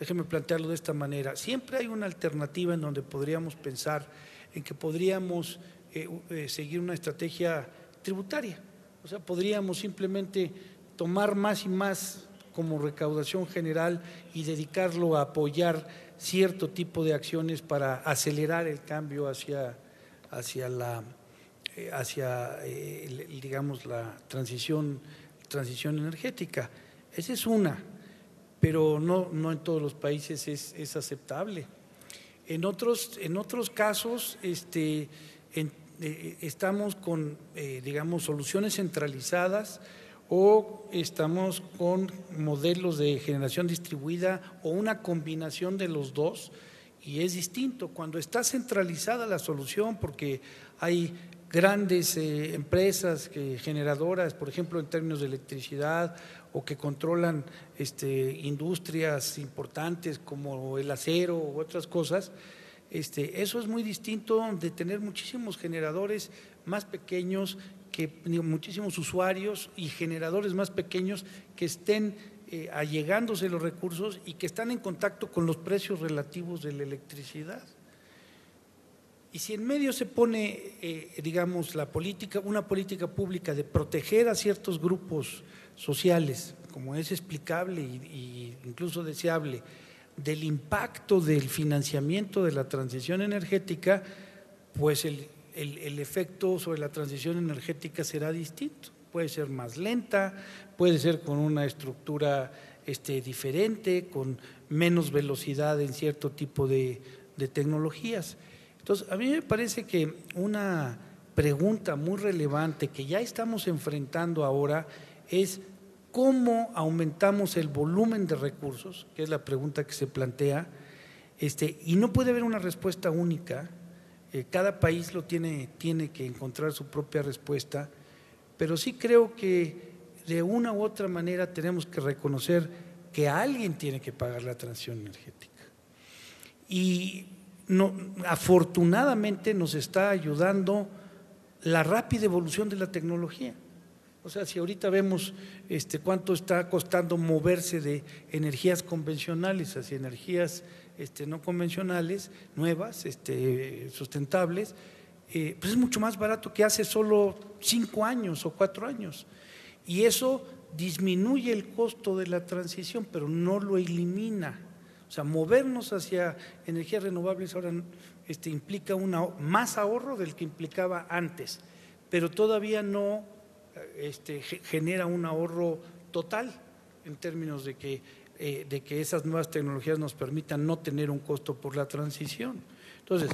Déjeme plantearlo de esta manera. Siempre hay una alternativa en donde podríamos pensar en que podríamos eh, eh, seguir una estrategia tributaria o sea, podríamos simplemente tomar más y más como recaudación general y dedicarlo a apoyar cierto tipo de acciones para acelerar el cambio hacia, hacia la eh, hacia eh, digamos la transición transición energética. Esa es una, pero no, no en todos los países es, es aceptable. En otros, en otros casos, este, en, eh, estamos con, eh, digamos, soluciones centralizadas o estamos con modelos de generación distribuida o una combinación de los dos y es distinto. Cuando está centralizada la solución, porque hay grandes eh, empresas que, generadoras, por ejemplo, en términos de electricidad, o que controlan este, industrias importantes como el acero u otras cosas, este, eso es muy distinto de tener muchísimos generadores más pequeños, que, muchísimos usuarios y generadores más pequeños que estén eh, allegándose los recursos y que están en contacto con los precios relativos de la electricidad. Y si en medio se pone, eh, digamos, la política, una política pública de proteger a ciertos grupos sociales, como es explicable e incluso deseable, del impacto del financiamiento de la transición energética, pues el, efecto sobre la transición energética será distinto. Puede ser más lenta, puede ser con una estructura este, diferente, con menos velocidad en cierto tipo de, de tecnologías. Entonces, a mí me parece que una pregunta muy relevante que ya estamos enfrentando ahora es ¿Cómo aumentamos el volumen de recursos? Que es la pregunta que se plantea. Este, y no puede haber una respuesta única, eh, cada país lo tiene, tiene que encontrar su propia respuesta, pero sí creo que de una u otra manera tenemos que reconocer que alguien tiene que pagar la transición energética. Y no, afortunadamente nos está ayudando la rápida evolución de la tecnología. O sea, si ahorita vemos este, cuánto está costando moverse de energías convencionales hacia energías este, no convencionales, nuevas, este, sustentables, eh, pues es mucho más barato que hace solo cinco años o cuatro años. Y eso disminuye el costo de la transición, pero no lo elimina. O sea, movernos hacia energías renovables ahora implica una, más ahorro del que implicaba antes, pero todavía no este, genera un ahorro total en términos de que, eh, de que esas nuevas tecnologías nos permitan no tener un costo por la transición. Entonces,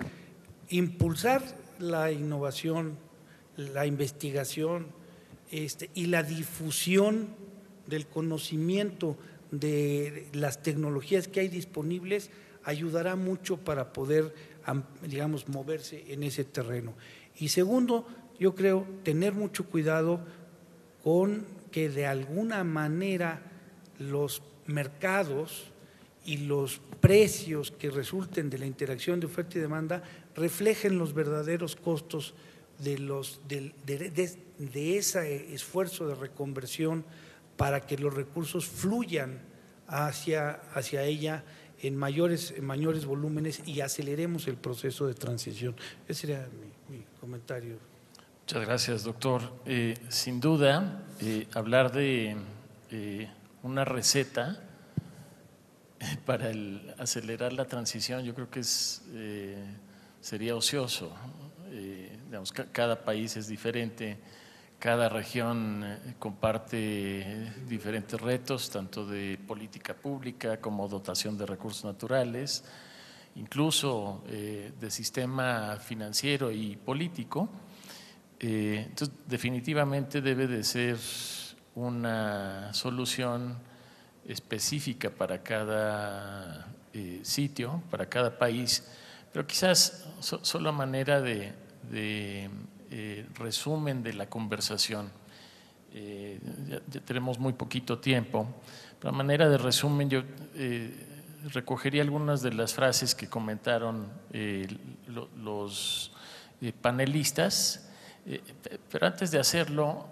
impulsar la innovación, la investigación este, y la difusión del conocimiento de las tecnologías que hay disponibles ayudará mucho para poder, digamos, moverse en ese terreno. Y segundo, yo creo tener mucho cuidado con que de alguna manera los mercados y los precios que resulten de la interacción de oferta y demanda reflejen los verdaderos costos de, los, de, ese esfuerzo de reconversión para que los recursos fluyan hacia, hacia ella en mayores, mayores volúmenes y aceleremos el proceso de transición. Ese sería mi comentario. Muchas gracias, doctor. Eh, sin duda, eh, hablar de eh, una receta para acelerar la transición, yo creo que sería ocioso. Digamos, cada país es diferente, cada región comparte diferentes retos, tanto de política pública como dotación de recursos naturales, incluso de sistema financiero y político. Eh, entonces, definitivamente debe de ser una solución específica para cada eh, sitio, para cada país, pero quizás solo a manera de, eh, resumen de la conversación. Ya, tenemos muy poquito tiempo, pero a manera de resumen yo recogería algunas de las frases que comentaron los panelistas eh, pero antes de hacerlo,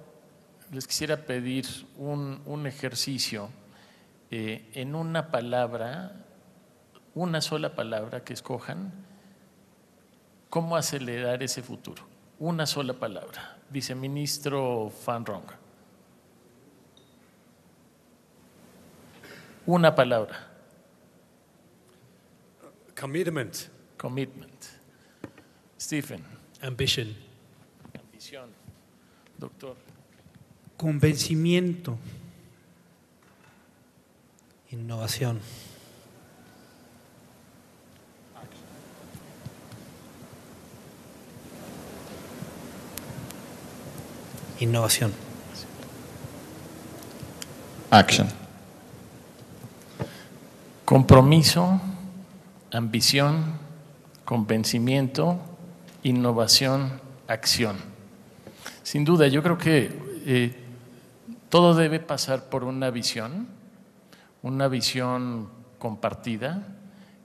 les quisiera pedir un, ejercicio eh, en una palabra, una sola palabra que escojan, cómo acelerar ese futuro. Una sola palabra. Viceministro Van Rong. Una palabra. Commitment. Commitment. Stephen. Ambition doctor? Convencimiento. Innovación. Innovación. Action. Compromiso, ambición, convencimiento, innovación, acción. Sin duda, yo creo que eh, todo debe pasar por una visión, una visión compartida.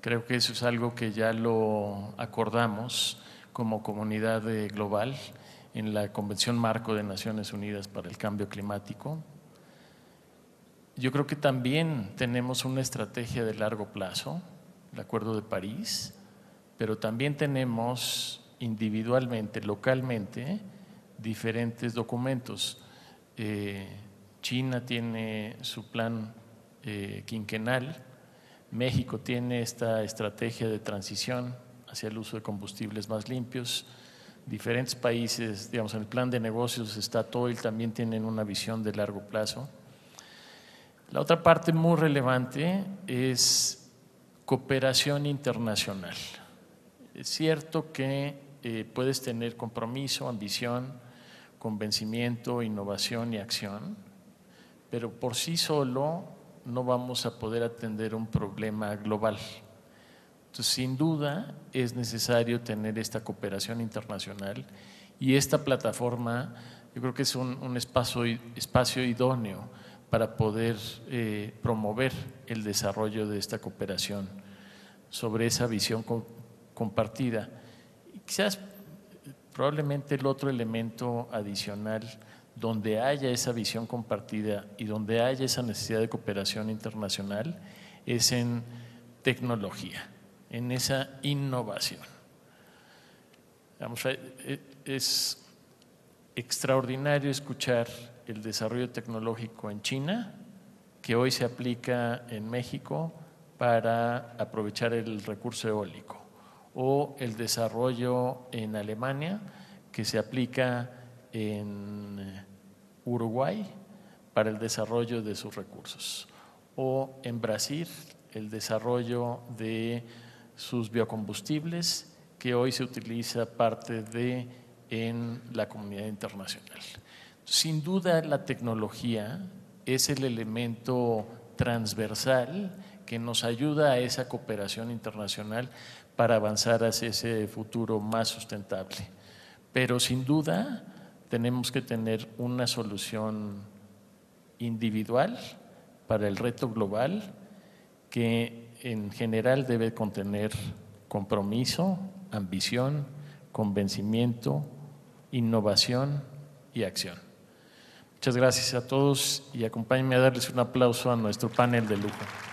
Creo que eso es algo que ya lo acordamos como comunidad global en la Convención Marco de Naciones Unidas para el Cambio Climático. Yo creo que también tenemos una estrategia de largo plazo, el Acuerdo de París, pero también tenemos individualmente, localmente, diferentes documentos. Eh, China tiene su plan eh, quinquenal, México tiene esta estrategia de transición hacia el uso de combustibles más limpios, diferentes países, digamos, en el plan de negocios está Toil, también tienen una visión de largo plazo. La otra parte muy relevante es cooperación internacional. Es cierto que eh, puedes tener compromiso, ambición, convencimiento, innovación y acción, pero por sí solo no vamos a poder atender un problema global. Entonces, sin duda es necesario tener esta cooperación internacional y esta plataforma yo creo que es un, espacio, idóneo para poder eh, promover el desarrollo de esta cooperación sobre esa visión compartida. quizás probablemente el otro elemento adicional donde haya esa visión compartida y donde haya esa necesidad de cooperación internacional es en tecnología, en esa innovación. Eh, es extraordinario escuchar el desarrollo tecnológico en China, que hoy se aplica en México para aprovechar el recurso eólico, o el desarrollo en Alemania, que se aplica en Uruguay para el desarrollo de sus recursos, o en Brasil el desarrollo de sus biocombustibles, que hoy se utiliza parte de en la comunidad internacional. Sin duda la tecnología es el elemento transversal que nos ayuda a esa cooperación internacional para avanzar hacia ese futuro más sustentable. Pero sin duda tenemos que tener una solución individual para el reto global que en general debe contener compromiso, ambición, convencimiento, innovación y acción. Muchas gracias a todos y acompáñenme a darles un aplauso a nuestro panel de lujo.